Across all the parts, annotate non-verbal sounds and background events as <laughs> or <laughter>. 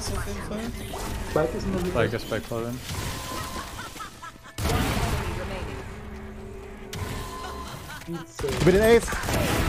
was auf jeden Fall. Spike ist in der Mitte. Spike ist bei Colin. Über den Ace.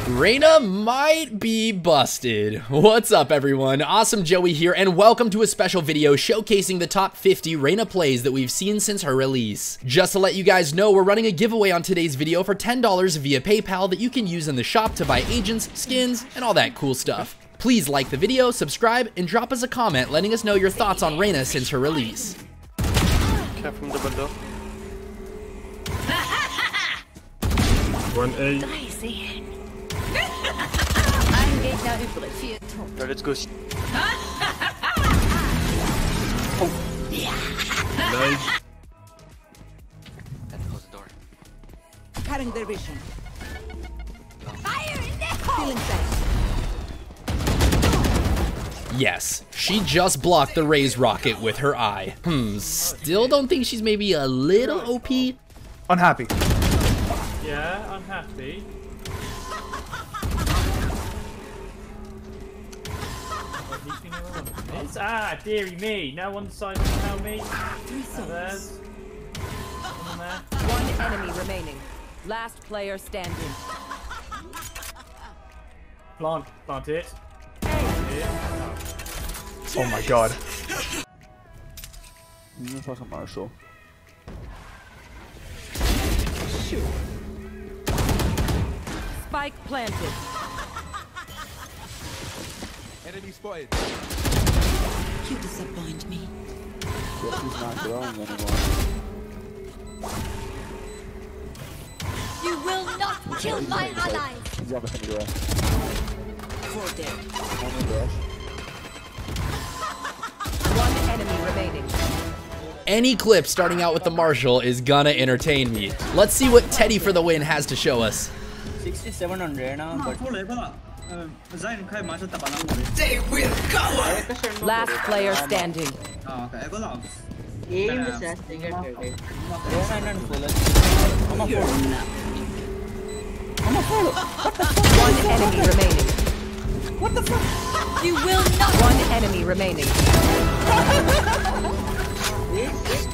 Reyna might be busted. What's up, everyone? Awesome Joey here, and welcome to a special video showcasing the top 50 Reyna plays that we've seen since her release. Just to let you guys know, we're running a giveaway on today's video for $10 via PayPal that you can use in the shop to buy agents, skins, and all that cool stuff. Please like the video, subscribe, and drop us a comment letting us know your thoughts on Reyna since her release. <laughs> One A. Ein Gegner übrig. Ja, let's go. Nice. Close the door. Cutting their vision. Fire in the hole! Yes, she just blocked the Raze rocket with her eye. Hmm, still don't think she's maybe a little OP? Unhappy. Yeah, unhappy. What, he's. It's, ah, dearie me. No one decided to tell me. Three souls. There's. Someone there. One enemy remaining. Last player standing. Plant. Plant it. Oh my god. Nu fucking Marshal. Spike planted. Enemy spotted. You disappoint me. Guess he's not growing anymore. You will not kill my allies! He's on the thing to rush. For dead. The rush. One enemy remaining. Any clip starting out with the Marshal is gonna entertain me. Let's see what Teddy for the win has to show us. 6700 ना but Last player standing. aim is as single target Ronan I'm a fool not. I'm a fool One enemy remaining. You will not! One enemy remaining.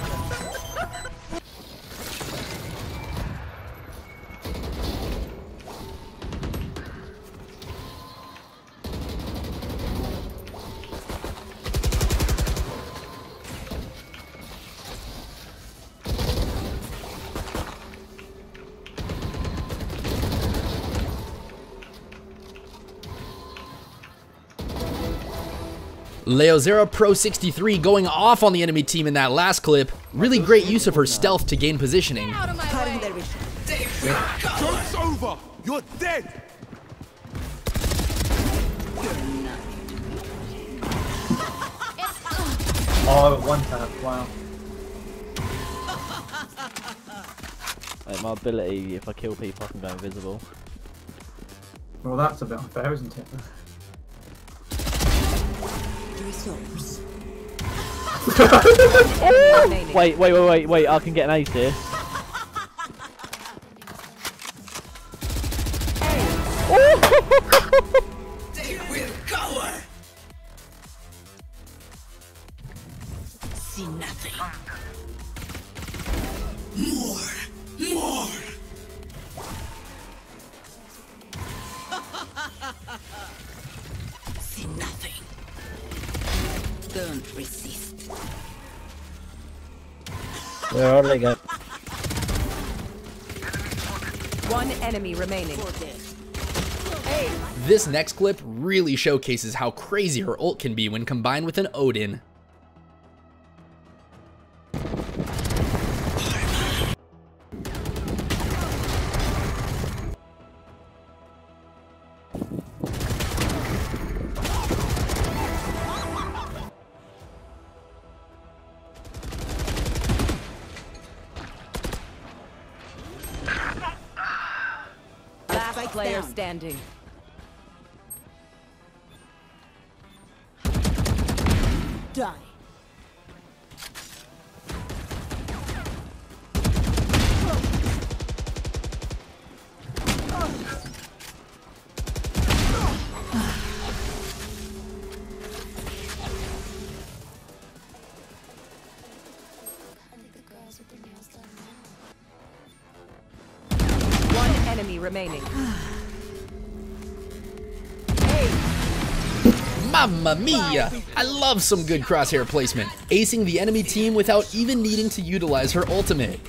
<laughs> Leo Zero Pro 63 going off on the enemy team in that last clip. Really great use of her stealth to gain positioning. Out my Cutting their vision. Joke's over. You're dead. <laughs> Oh, one tap. Wow. <laughs> Like my ability if I kill people I can go invisible Well, that's a bit unfair, isn't it? Souls. <laughs> remaining. Oh! Wait wait wait wait wait I can get an ace here resist. Where are they going? One enemy remaining. This next clip really showcases how crazy her ult can be when combined with an Odin. landing. Die. One enemy remaining. Mamma mia! I love some good crosshair placement, acing the enemy team without even needing to utilize her ultimate.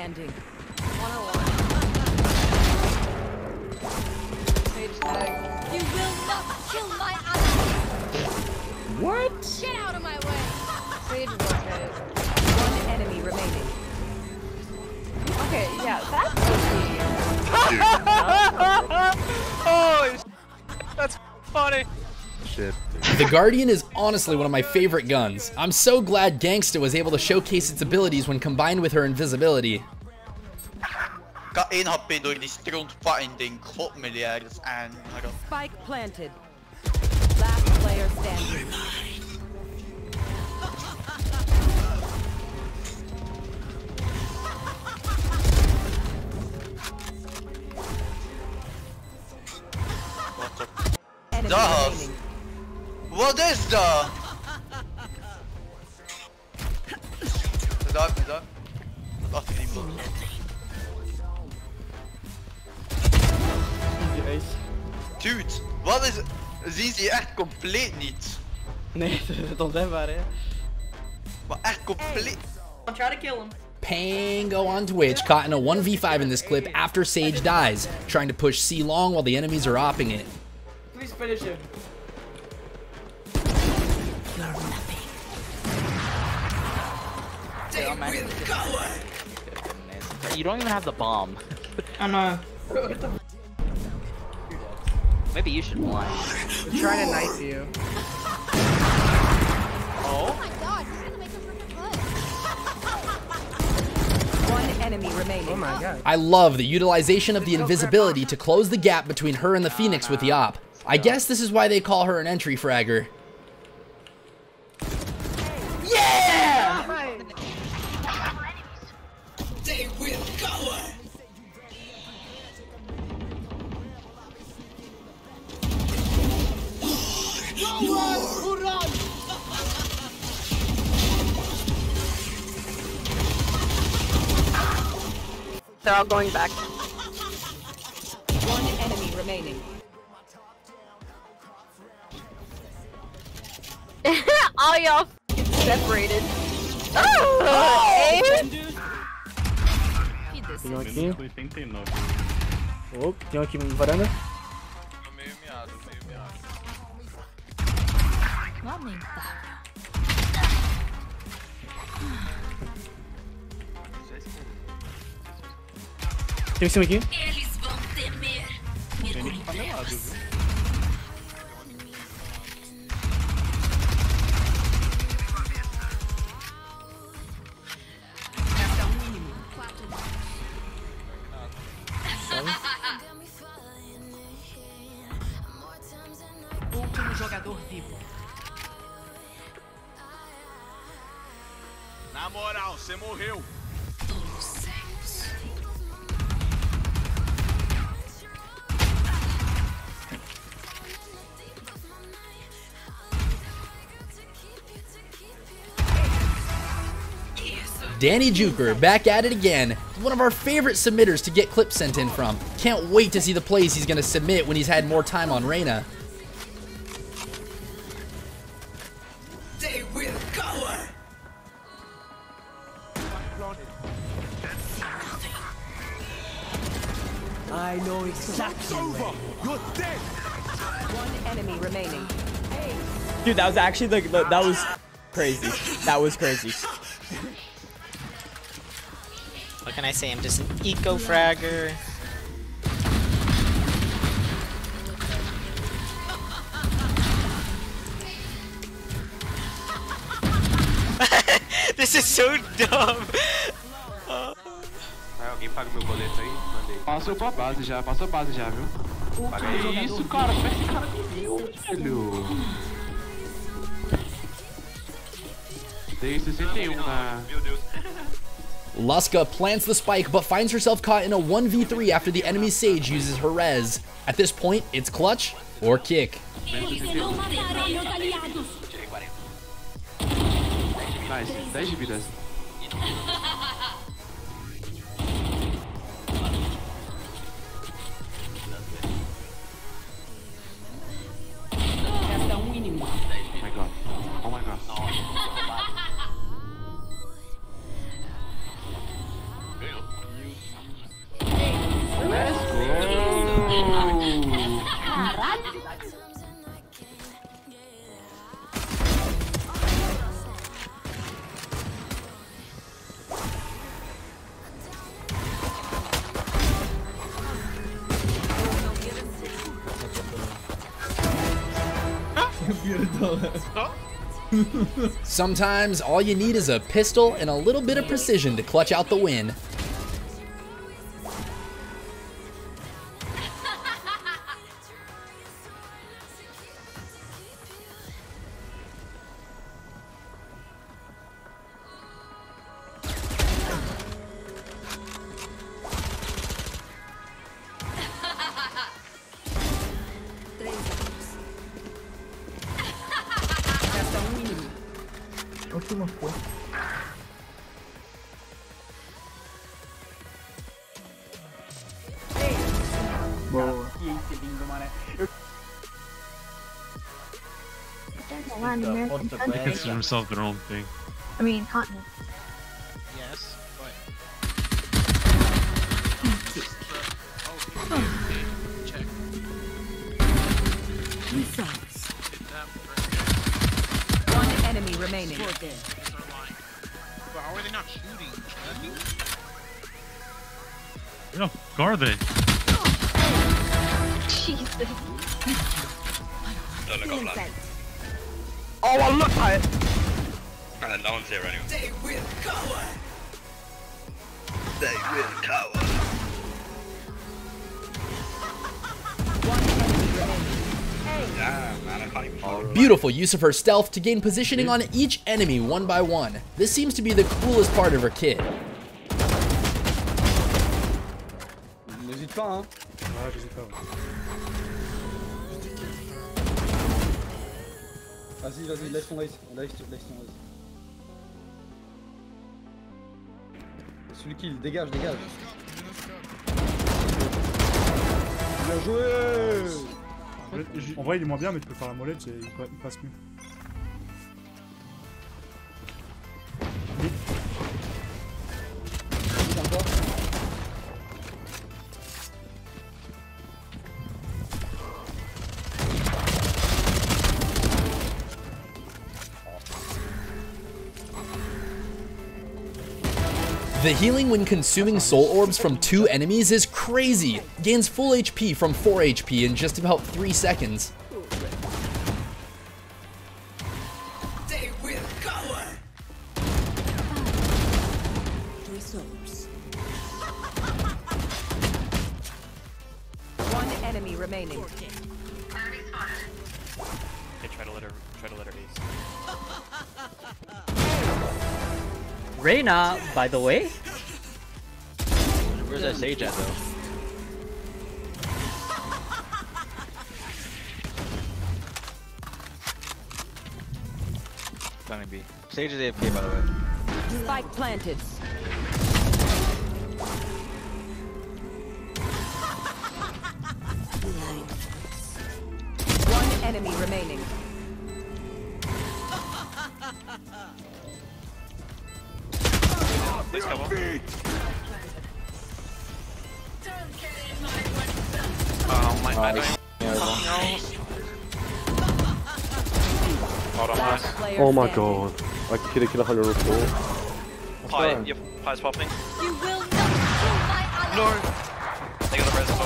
Standing. Guardian is honestly one of my favorite guns. I'm so glad Gangsta was able to showcase its abilities when combined with her invisibility. Ka 1 HP door die strontfinding. God miljard aan. Maar dan- Spike planted. Last player standing. Wat op. Enemy Dag. remaining. Wat is dat? Bedankt, bedankt. Wat achter die man. Dude, wat is... Zien ze je echt compleet niet. Nee, <laughs> dat is onzegbaar hè. Maar echt compleet... Pango on Twitch caught in a 1v5 in this clip after Sage dies, trying to push C long while the enemies are opping it. Please finish him. You don't even have the bomb. I know. Maybe you should blind. Trying to knife you. Oh, oh my god, he's gonna make a freaking play. <laughs> One enemy remaining. Oh my god. I love the utilization of the invisibility to close the gap between her and the Phoenix with the op. I guess this is why they call her an entry fragger. They're all going back. One enemy remaining. <laughs> all y'all f***ing separated. Oh! This. Tem um aqui. Oh, tem um aqui na varanda. Lamentável. Tem um cima aqui. Eles vão temer. Mergulho em nem? Você morreu. Danny Juker back at it again. One of our favorite submitters to get clips sent in from. Can't wait to see the plays he's gonna submit when he's had more time on Reyna. I know exactly. It's over. You're dead. One enemy remaining. Dude, that was actually the, the that was crazy. That was crazy. What can I say? I'm just an eco fragger. <laughs> this is so dumb. Uh, paga meu boleto aí? Mandei. Passou pra base já, passou a base já, viu? Paga isso, cara, como é que esse cara me viu, velho? Dei 61 um na. Meu Deus. <laughs> Lusca plants the spike, but finds herself caught in a 1v3 after the enemy Sage uses her res. At this point, it's clutch or kick. Nice, 10 de vidas. <laughs> Oh Sometimes all you need is a pistol and a little bit of precision to clutch out the win. Consider himself their own thing. I mean, continent. Yes, but check. One enemy remaining. But how are they not shooting? Where the fuck are they? Jesus. Oh, I looked at it. And no one's here anyway. They will cover. They will cover. Yeah, man, I can't even. Beautiful use of her stealth to gain positioning on each enemy one by one. This seems to be the coolest part of her kit. N'hésite pas, hein. Ouais, j'hésite pas. Vas-y, vas-y, laisse ton. Laisse, laisse ton race. Celui qui dégage, dégage. Bien joué En vrai, il est moins bien, mais tu peux faire la molette, il passe mieux. The healing when consuming soul orbs from two enemies is crazy. Gains full HP from 4 HP in just about 3 seconds. They will cover. Three souls. <laughs> One enemy remaining. They try to let her, try to let her ace. <laughs> Reyna, by the way. Where's that sage at though? Planning B. Sage is AFK by the way. Spike planted. Please come on. Oh my god. Hold on, Last Oh my god. I killed a killer 104. Pie, your pie's popping. You will not kill my ally. No! They got the res as.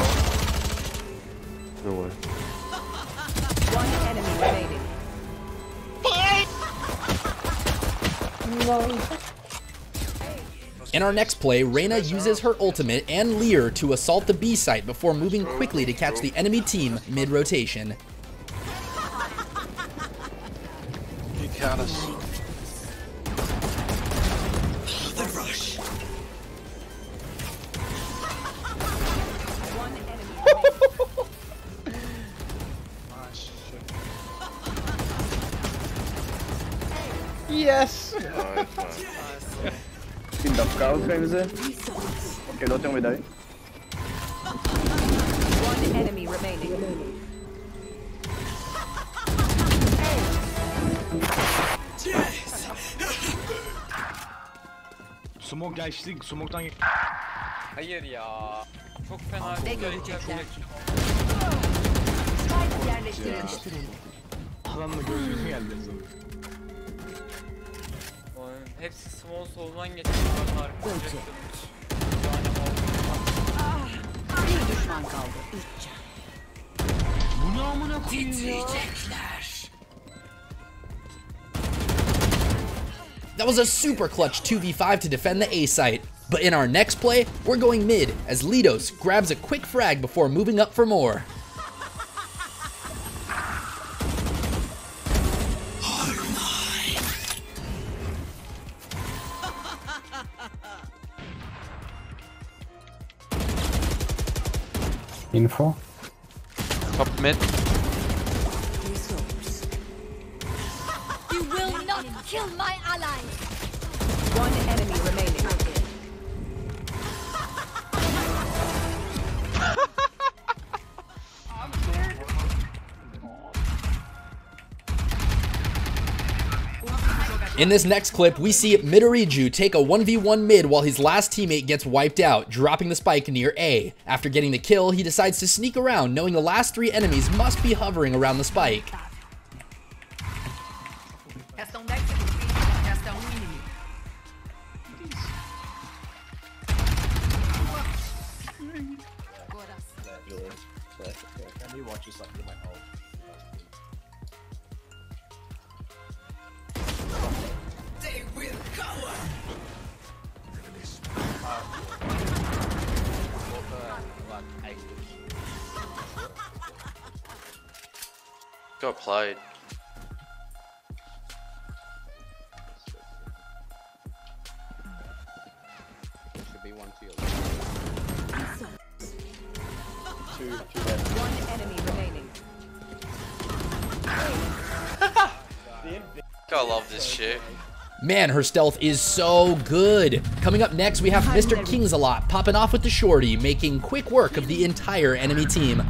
No way. One enemy remaining. In our next play, Reyna uses her ultimate and Leer to assault the B site before moving quickly to catch the enemy team mid-rotation. You got us. The rush. Yes! <laughs> Carlos Ramsey. Okay, don't think we die. One enemy remaining. Yes. Smoke geçti, smoke'tan ge Hayır ya. Çok fena Ne görecekler? Spike yerleştirildi. Alanla gözümüz geldi. Oğlum, Hepsi small solundan geçiyor. Harika. Bir düşman kaldı. Üç can. Bu ne amına koyayım? Titriyecekler. That was a super clutch 2v5 to defend the A site. But in our next play, we're going mid as Litos grabs a quick frag before moving up for more. Info. Top mid. In this next clip, we see Midoriju take a 1v1 mid while his last teammate gets wiped out, dropping the spike near A. After getting the kill, he decides to sneak around, knowing the last three enemies must be hovering around the spike. Got played. Should be one field. Two, two left. One enemy remaining. <laughs> Gotta love this shit. Man, her stealth is so good. Coming up next, we have Mr. Kingsalot popping off with the shorty, making quick work of the entire enemy team.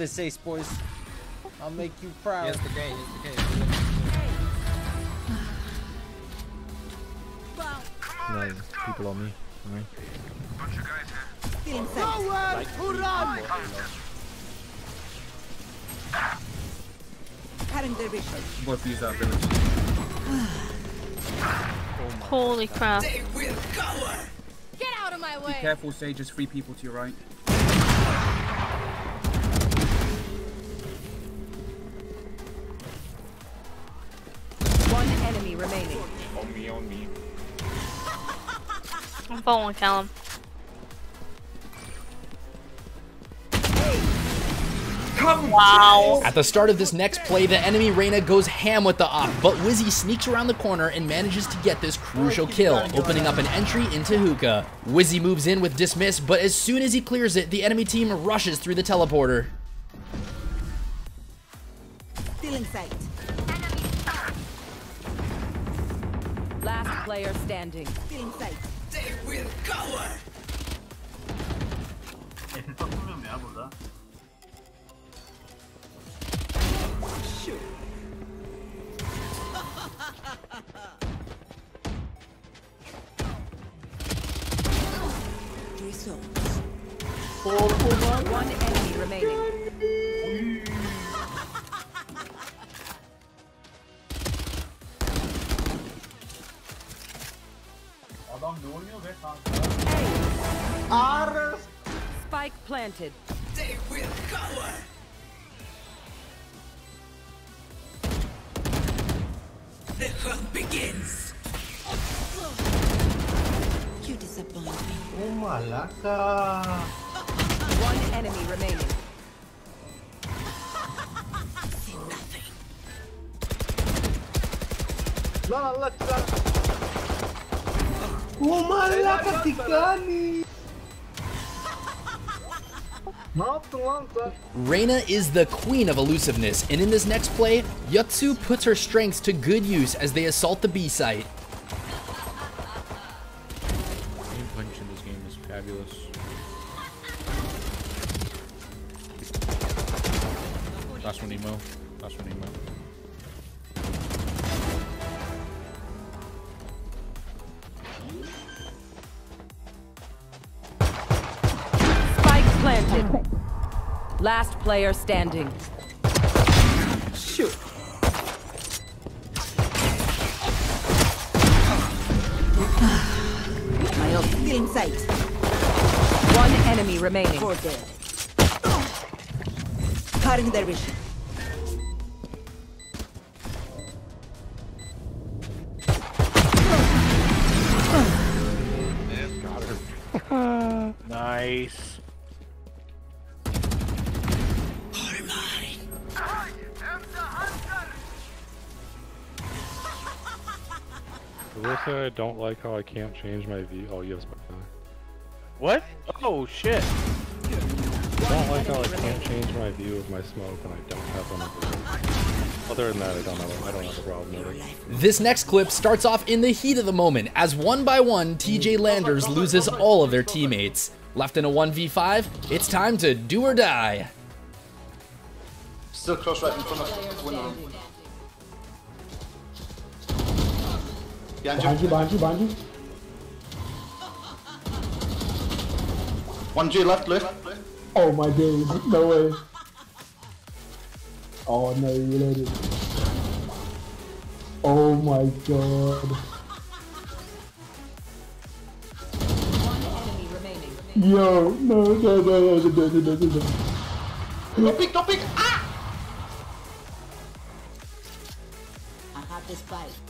This ace, boys. I'll make you proud. Here's the gate, here's the gate. No, people on me. Alright. Feeling safe. Cutting their vision. Both use that village. <sighs> Holy crap. They will cower. Get out of my way! Be careful, Sage. There's three people to your right. Remaining. On me, on me. I'm following Callum. Wow. At the start of this next play, the enemy Reyna goes ham with the op, but Wizzi sneaks around the corner and manages to get this crucial kill, opening up an entry into Hookah. Wizzi moves in with Dismiss, but as soon as he clears it, the enemy team rushes through the teleporter. Still in sight. Player standing. In sight. They will cower. Nefes atamıyorum ya burada. Three souls. One enemy remaining. Ne oynuyor be kanka? Spike planted. They will cower. The hunt begins. You disappoint me. Oh, malaca. One enemy remaining. Lan Allah çıkar. Reyna is the queen of elusiveness, and in this next play, Yutsu puts her strengths to good use as they assault the B planted. <laughs> Last player standing. Shoot. <sighs> My ult still in sight. One enemy remaining. Four dead. Cutting their vision. I I don't like how I can't change my view. Oh, yes, my What? Oh shit. I don't like how I can't change my view of my smoke when I don't have one of them. Other than that, I don't have a, I don't have a problem with it. This next clip starts off in the heat of the moment as one by one TJ Landers loses all of their teammates. Left in a 1v5, it's time to do or die. Still cross right in front of window room. Behind you. Behind you, behind you. One G left, left. Oh my dude, no way. Oh no, you reloaded. Oh my god. Yo, no, no, no, no, no, no, no, no, no. Don't peek, don't peek. Ah! I have this fight.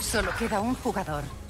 Solo queda un jugador.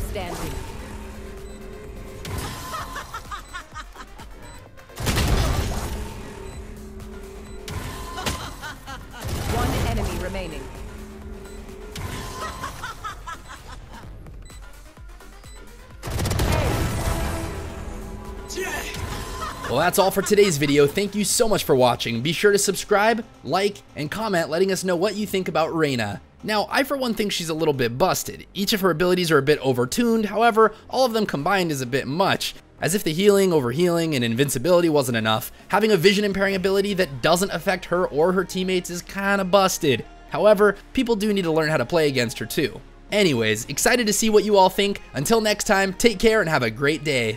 Standing. One enemy remaining. Well, that's all for today's video. Thank you so much for watching. Be sure to subscribe, like, and comment letting us know what you think about Reyna. Now, I for one think she's a little bit busted. Each of her abilities are a bit overtuned, however, all of them combined is a bit much. As if the healing, overhealing, and invincibility wasn't enough, having a vision impairing ability that doesn't affect her or her teammates is kinda busted. However, people do need to learn how to play against her too. Anyways, excited to see what you all think. Until next time, take care and have a great day.